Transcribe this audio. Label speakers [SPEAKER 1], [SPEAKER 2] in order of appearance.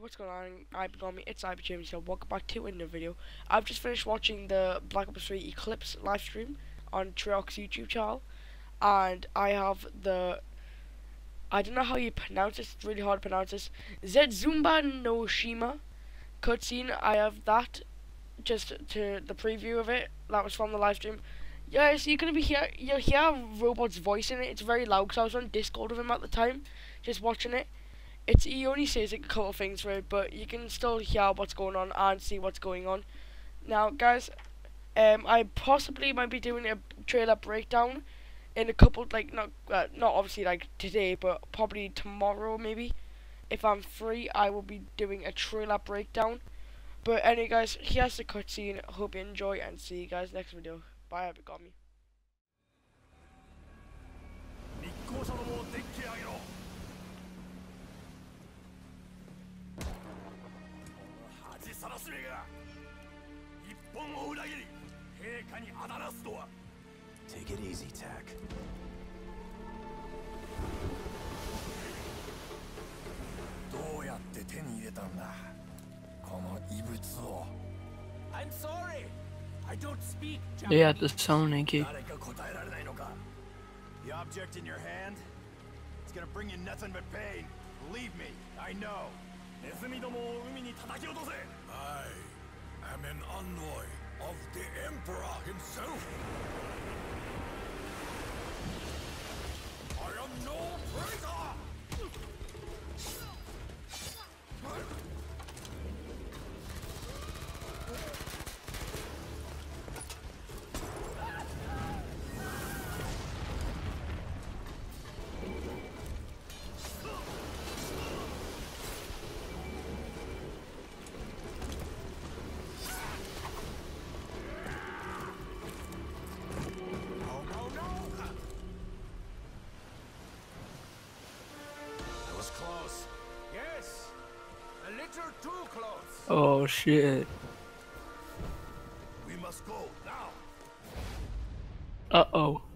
[SPEAKER 1] Ibigami, it's Ibi James here. Welcome back to another video. I've just finished watching the Black Ops 3 Eclipse live stream on Treyarch's YouTube channel, and I have the I don't know how you pronounce this. It's really hard to pronounce this. Zezumba no Shima cutscene. I have that just to the preview of it. That was from the live stream. Yeah, so you're gonna be here. You'll hear Robot's voice in it. It's very loud because I was on Discord with him at the time, just watching it it's he only says a couple of things for it, but you can still hear what's going on and see what's going on. Now, guys, um, I possibly might be doing a trailer breakdown in a couple, like not uh, not obviously like today, but probably tomorrow maybe. If I'm free, I will be doing a trailer breakdown. But anyway, guys, here's the cutscene. Hope you enjoy and see you guys next video. Bye, Abigami.
[SPEAKER 2] さらしめが一本を裏切り陛下にあだなすとは Take it easy, Tack. どうやって手に入れたんだこの異物を I'm sorry I don't speak
[SPEAKER 3] Yeah, the Sonic.
[SPEAKER 2] 誰か答えられないのか The object in your hand It's gonna bring you nothing but pain Believe me, I know ネズミどもを海に叩き落とせ I am an envoy of the Emperor himself.
[SPEAKER 3] Oh shit.
[SPEAKER 2] We must go now.
[SPEAKER 3] Uh oh.